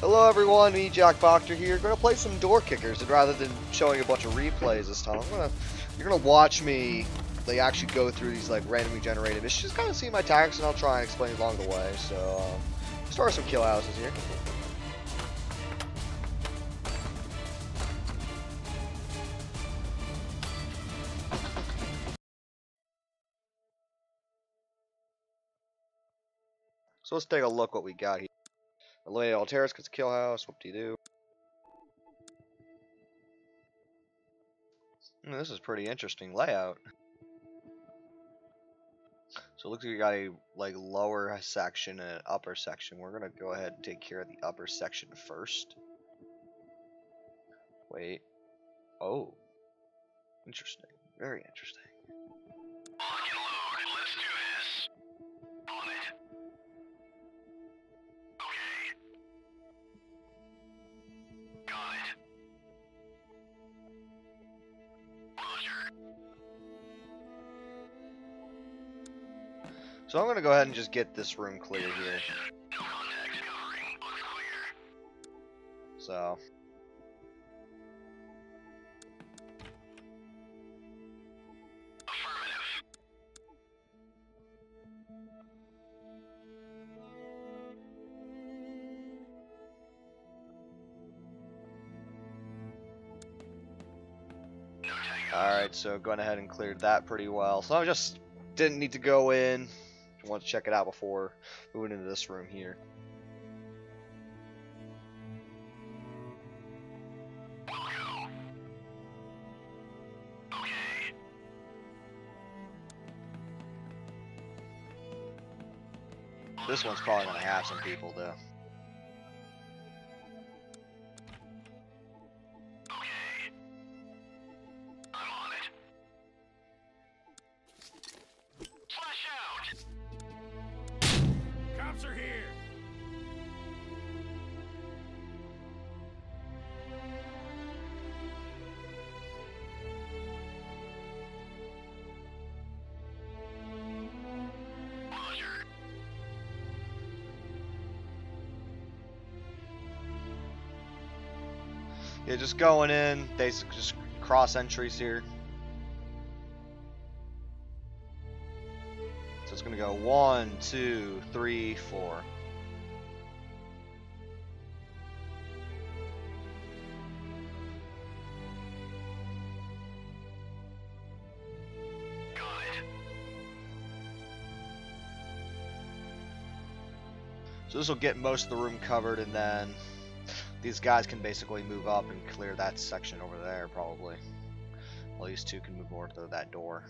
Hello everyone, me Jack Wachter here. Gonna play some door kickers, and rather than showing a bunch of replays this time, I'm gonna you're gonna watch me like actually go through these like randomly generated missions, Just kind of see my tactics, and I'll try and explain along the way. So, um, start some kill houses here. So let's take a look what we got here. Eliminate all terrorists, a kill house, whoop-de-doo. Mm, this is pretty interesting layout. So it looks like we got a like lower section and an upper section. We're gonna go ahead and take care of the upper section first. Wait. Oh. Interesting. Very interesting. So I'm going to go ahead and just get this room clear here. So. Alright, so going ahead and cleared that pretty well. So I just didn't need to go in, want to check it out before moving into this room here. This one's probably going to have some people though. Yeah, just going in, basically just cross entries here. So it's gonna go one, two, three, four. So this will get most of the room covered and then these guys can basically move up and clear that section over there, probably. Well, these two can move over to that door.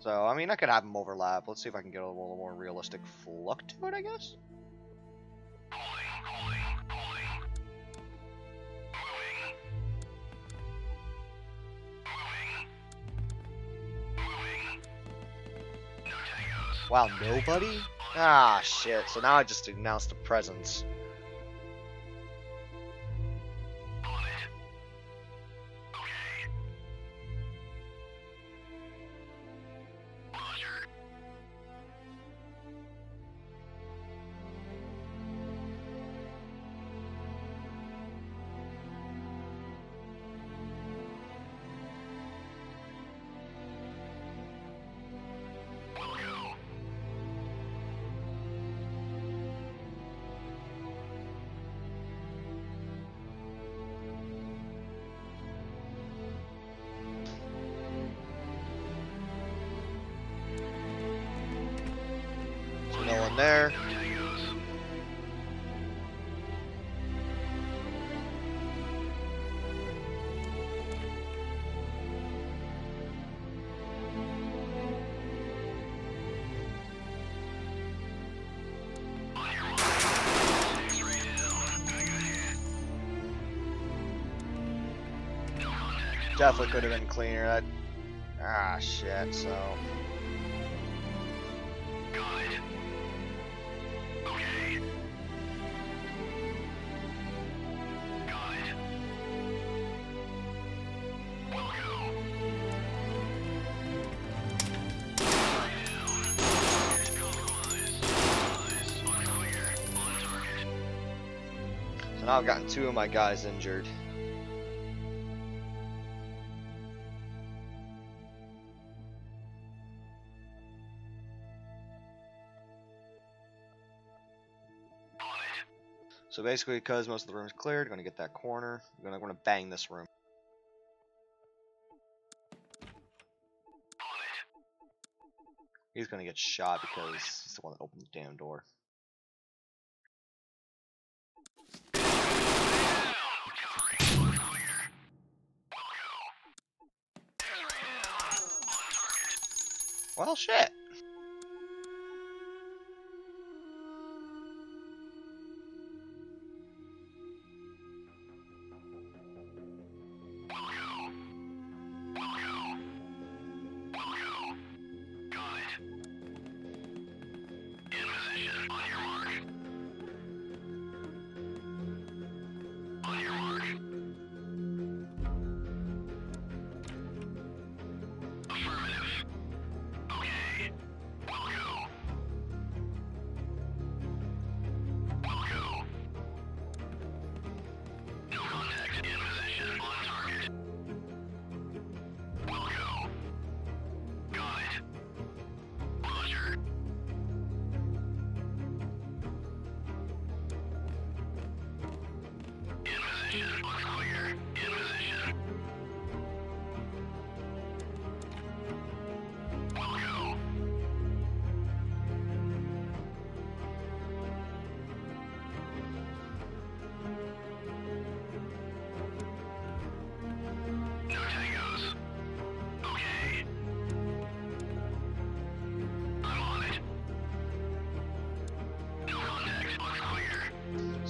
So, I mean, I could have them overlap. Let's see if I can get a little more realistic look to it, I guess. Wow, nobody? Ah, shit. So now I just announced the presence. definitely could have been cleaner. That ah shit. So. Okay. God. So now I've gotten two of my guys injured. So basically, because most of the room is cleared, going to get that corner. To, going to bang this room. He's going to get shot because he's the one that opened the damn door. Well, shit.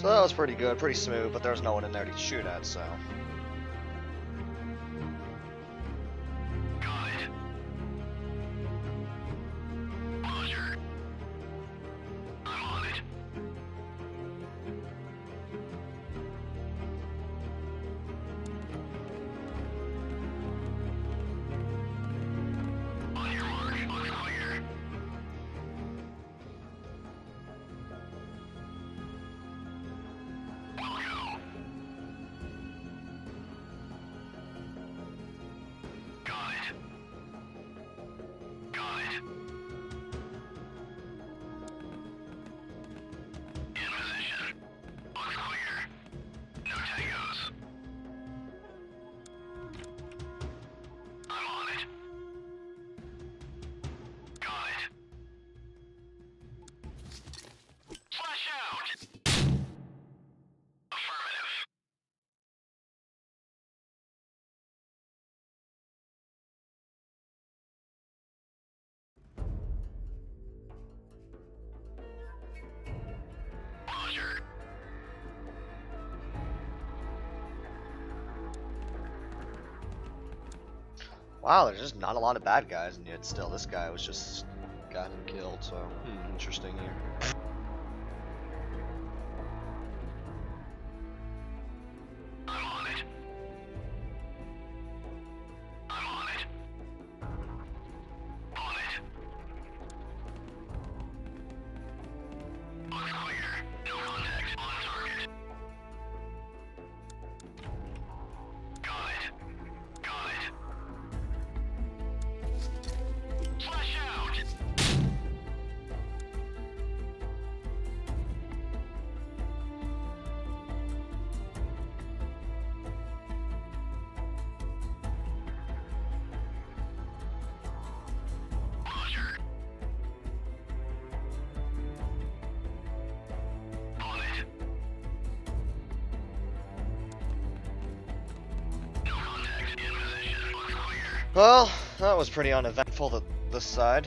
So that was pretty good, pretty smooth, but there's no one in there to shoot at, so. Wow, there's just not a lot of bad guys, and yet still this guy was just got him killed, so hmm, interesting here. Well, that was pretty uneventful, the, this side.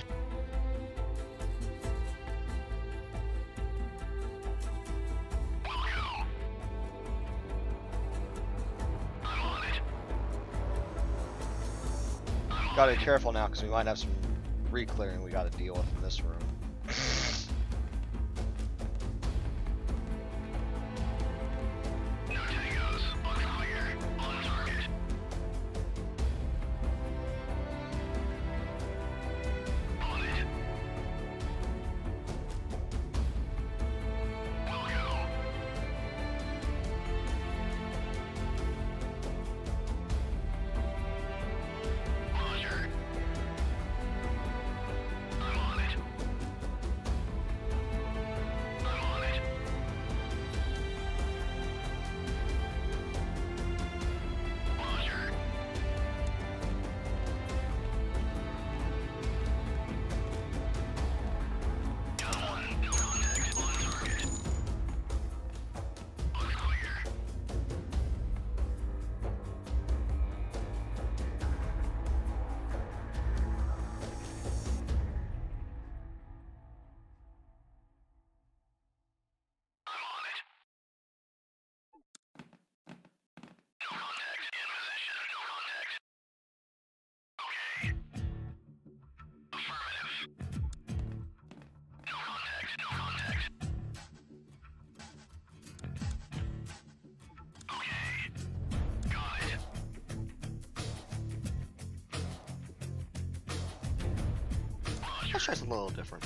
Gotta be careful now, because we might have some re-clearing we gotta deal with in this room. Try something a little different.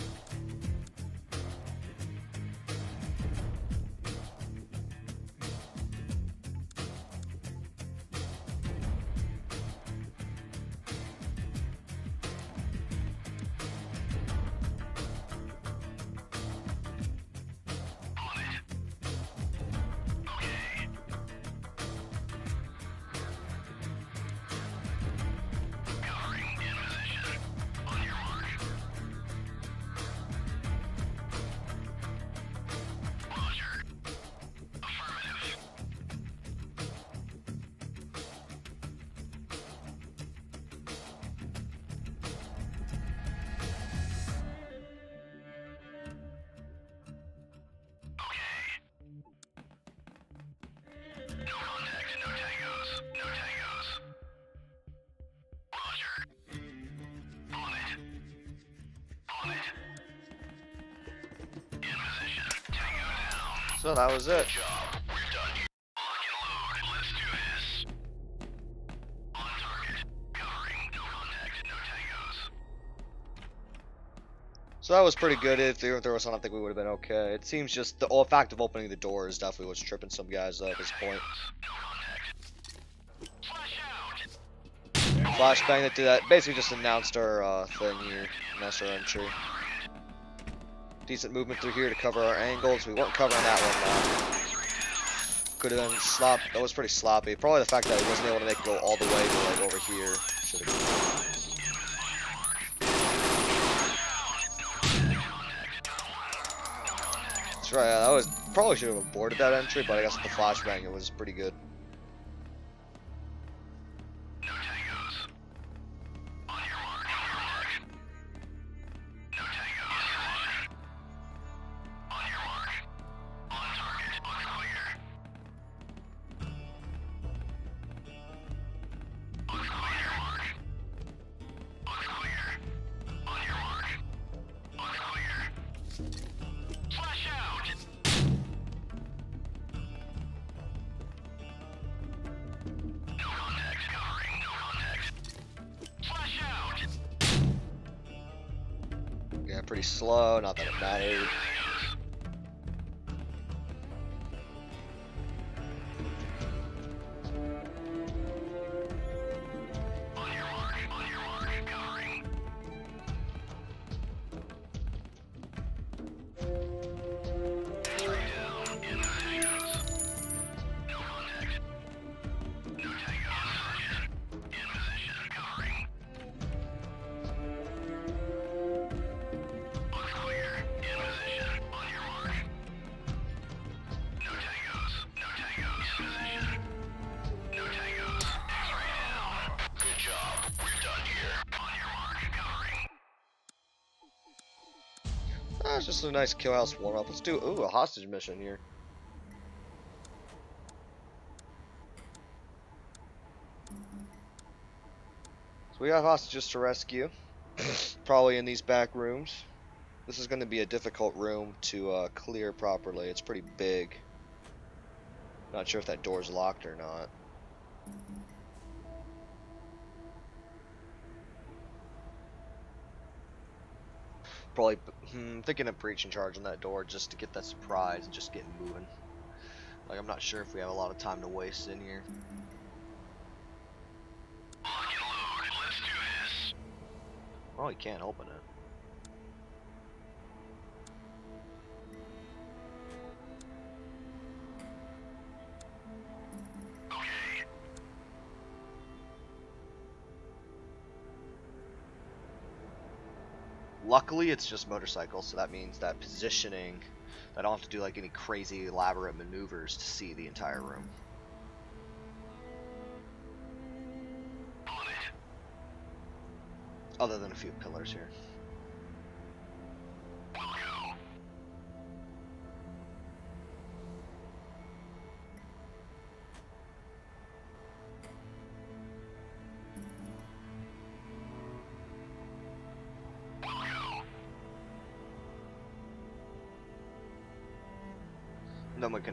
So that was it. So that was pretty good. If there, if there was something, I think we would have been okay. It seems just the fact of opening the door is definitely what's tripping some guys at this point. Flashbang that did that basically just announced our uh, thing here. Announced our entry. Decent movement through here to cover our angles. We weren't covering that one. Could have been slop. That was pretty sloppy. Probably the fact that I wasn't able to make it go all the way to like over here. That's right. That was probably should have aborted that entry, but I guess the flashbang it was pretty good. Pretty slow, not that it mattered. That's just a nice kill house warm up. Let's do ooh a hostage mission here. So we got hostages to rescue. Probably in these back rooms. This is going to be a difficult room to uh, clear properly. It's pretty big. Not sure if that door's locked or not. Probably hmm, thinking of breaching charge on that door just to get that surprise and just get moving. Like I'm not sure if we have a lot of time to waste in here. Oh, he can't open it. Luckily, it's just motorcycles, so that means that positioning, I don't have to do like any crazy elaborate maneuvers to see the entire room. Other than a few pillars here.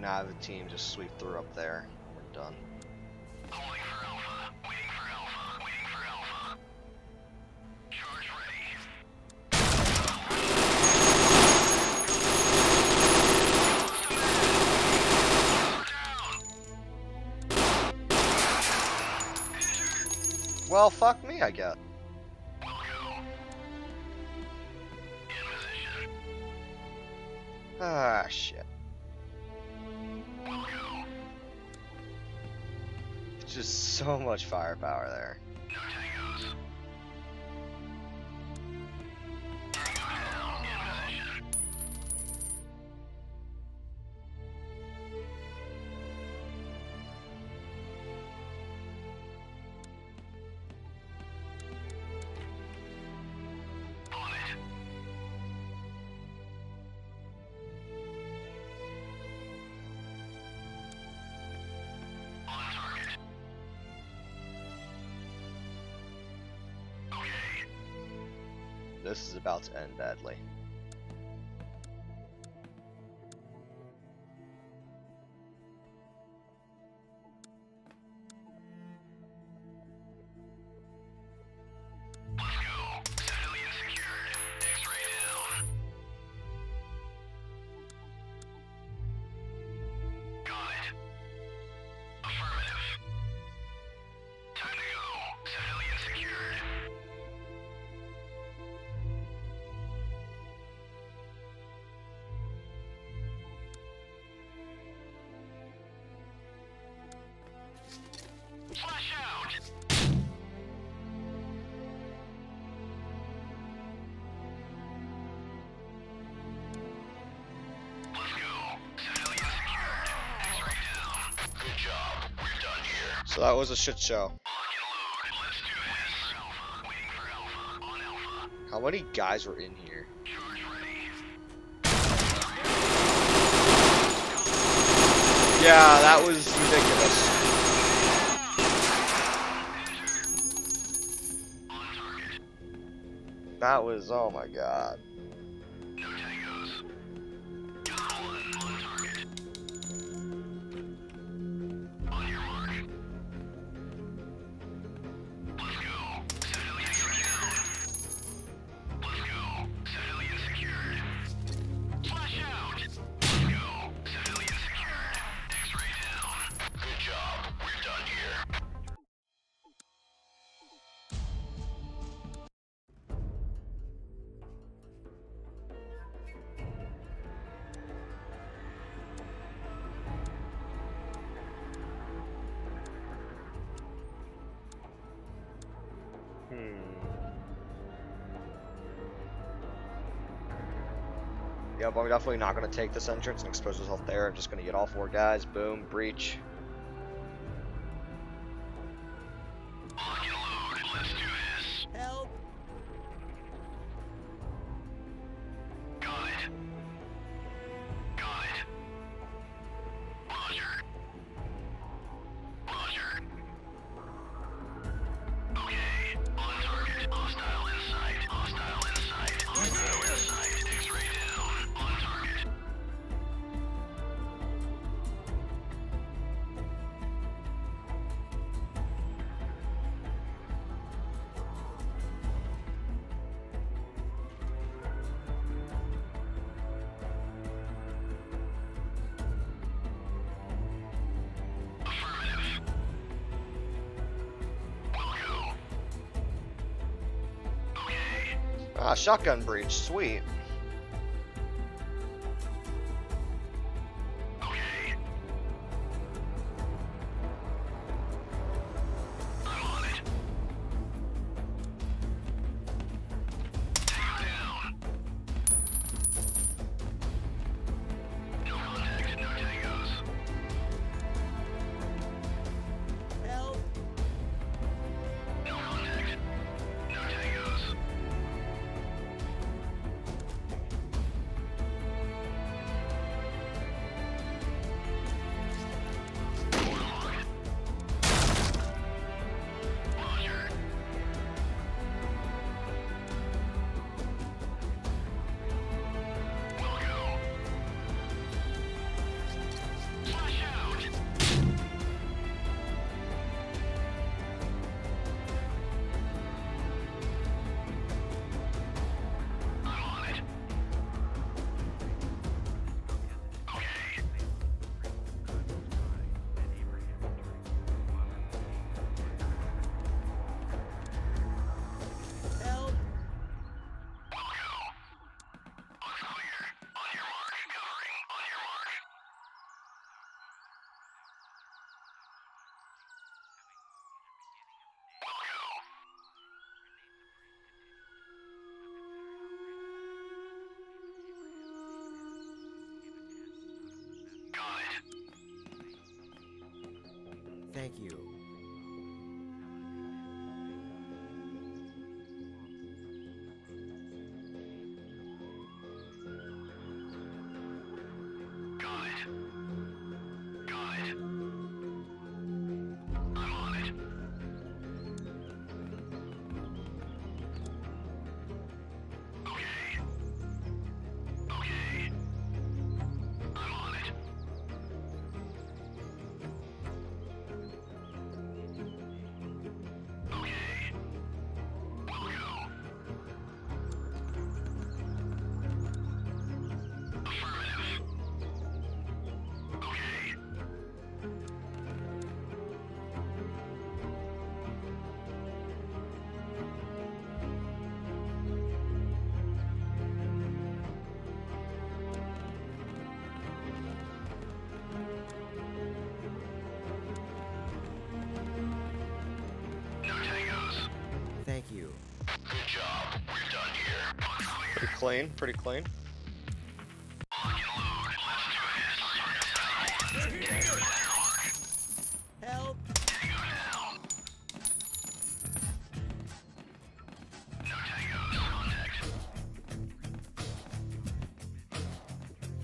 Then we have the team just sweep through up there. We're done. This is about to end badly. So that was a shit show. How many guys were in here? Yeah, that was ridiculous. That was, oh my god. Hmm. but I'm definitely not going to take this entrance and expose myself there. I'm just going to get all four guys. Boom, breach. Ah, shotgun breach. Sweet.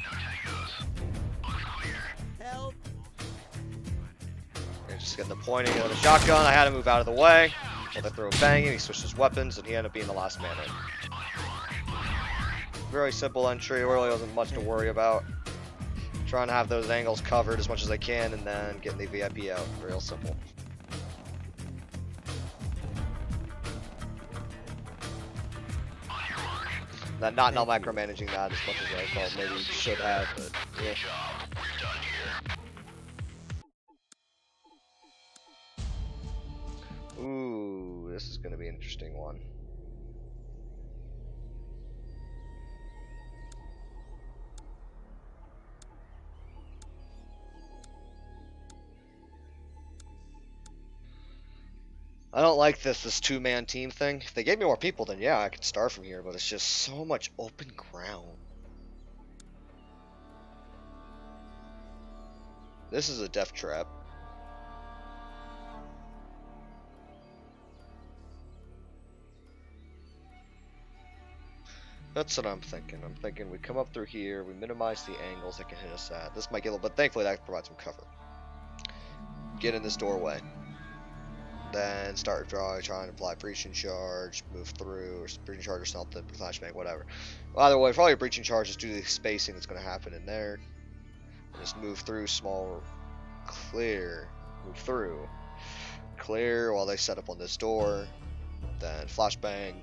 Tangos. Looks clear. Help! Just getting the pointing of the shotgun. I had to move out of the way. So they throw a bang in, he switches weapons, and he ended up being the last man in. Very simple entry, really wasn't much to worry about. Trying to have those angles covered as much as I can, and then getting the VIP out. Real simple. That not not micromanaging that as much as I thought maybe should have, but yeah. Good job. We're done here. Ooh, this is gonna be an interesting one. I don't like this this two man team thing. If they gave me more people, then yeah, I could start from here, but it's just so much open ground. This is a death trap. That's what I'm thinking. I'm thinking we come up through here, we minimize the angles that can hit us at. This might get a little, but thankfully that provides some cover. Get in this doorway. Then start drawing, trying to apply breaching charge, move through, or breaching charge or something, flashbang, whatever. Well, either way, your breaching charges, do the spacing that's going to happen in there. Just move through, small, clear, move through, clear while they set up on this door. Then flashbang,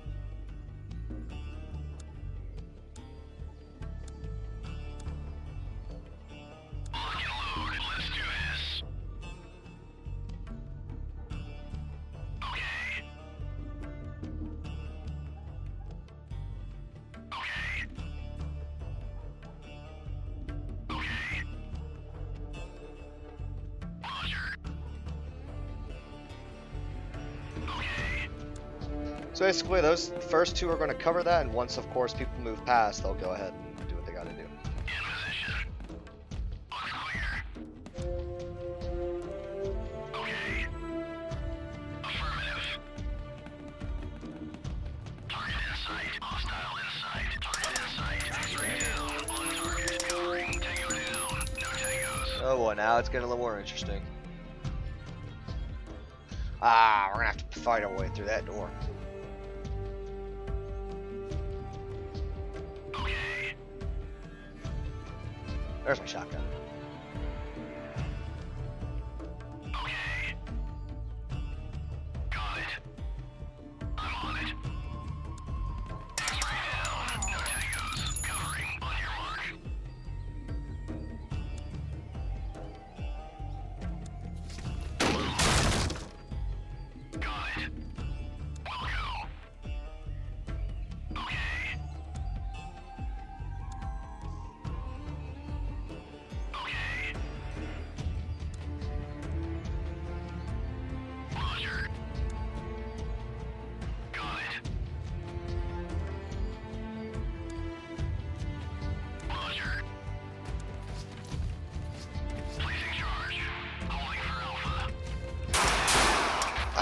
basically, those first two are going to cover that, and once, of course, people move past, they'll go ahead and do what they got to do. Oh boy, now it's getting a little more interesting. Ah, we're gonna have to fight our way through that door. There's my shotgun.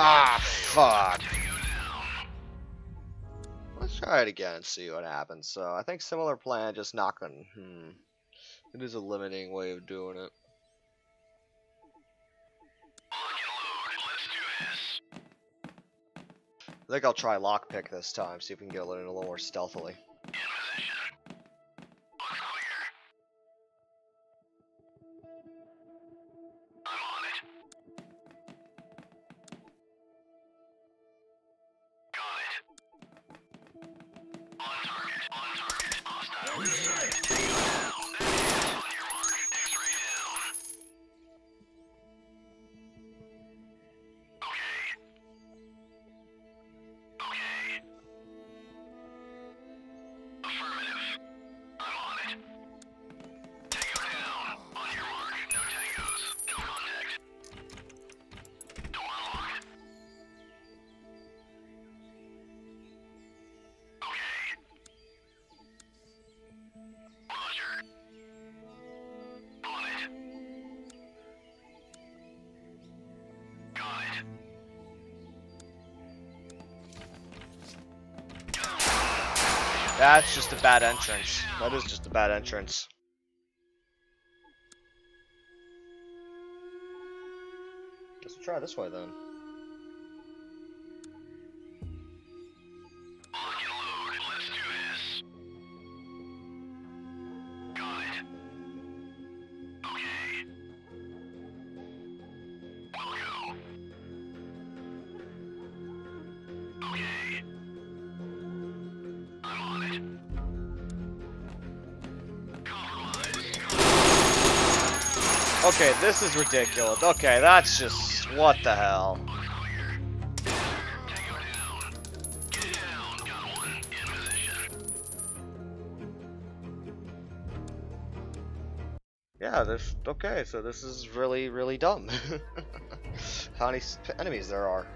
Ah, fuck. Let's try it again and see what happens. So I think similar plan, just gonna. Hmm. It is a limiting way of doing it. I think I'll try lockpick this time, see if we can get in a little more stealthily. That's just a bad entrance. That is just a bad entrance. Let's try this way then. This is ridiculous. Okay, that's just... What the hell? Yeah, there's... Okay, so this is really, really dumb. How many enemies there are.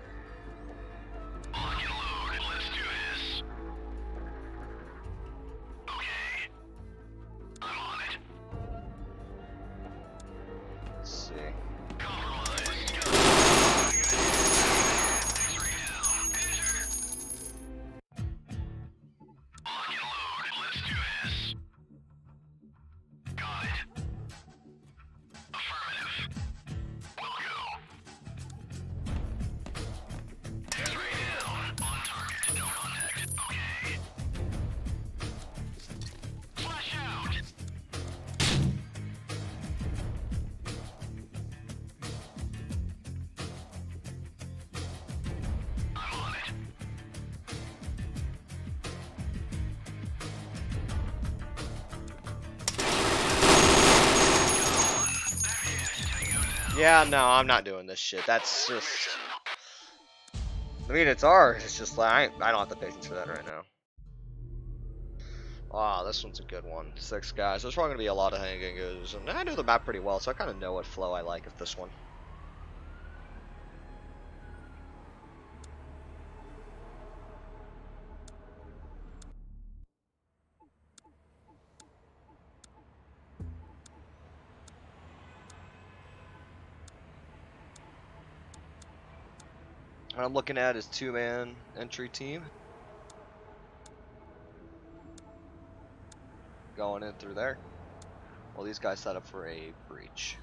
Yeah, no, I'm not doing this shit. That's just. I mean, it's ours. It's just like I, I don't have the patience for that right now. Wow, this one's a good one. Six guys. There's probably gonna be a lot of hangingos, and I know the map pretty well, so I kind of know what flow I like of this one. What I'm looking at is two-man entry team. Going in through there. Well, these guys set up for a breach.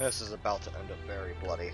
This is about to end up very bloody.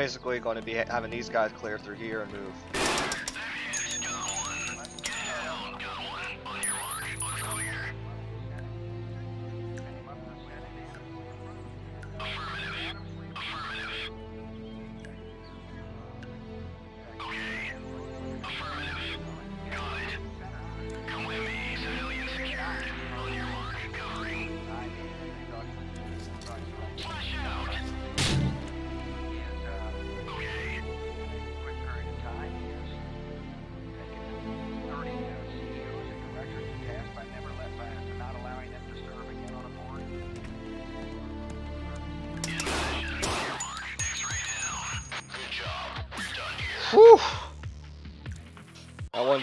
Basically going to be having these guys clear through here and move.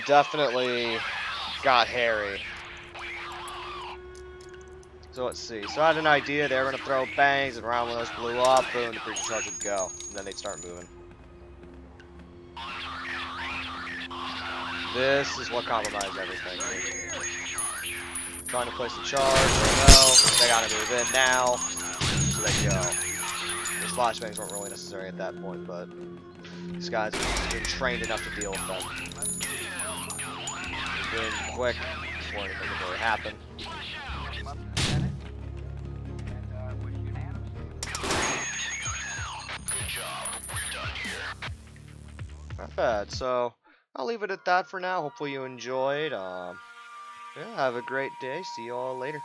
Definitely got hairy. So let's see. So I had an idea. They were gonna throw bangs, and around when those blew up, boom, the breaching charge would go. And then they'd start moving. This is what compromised everything. Trying to place the charge. No, they gotta move in now. So they go. The flashbangs weren't really necessary at that point, but these guys have been trained enough to deal with them. Moving quick before anything can really happen. Not bad. So I'll leave it at that for now. Hopefully you enjoyed. Um, yeah, have a great day. See you all later.